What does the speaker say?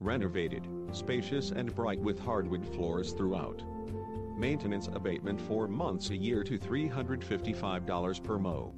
Renovated, spacious and bright with hardwood floors throughout. Maintenance abatement 4 months a year to $355 per mo.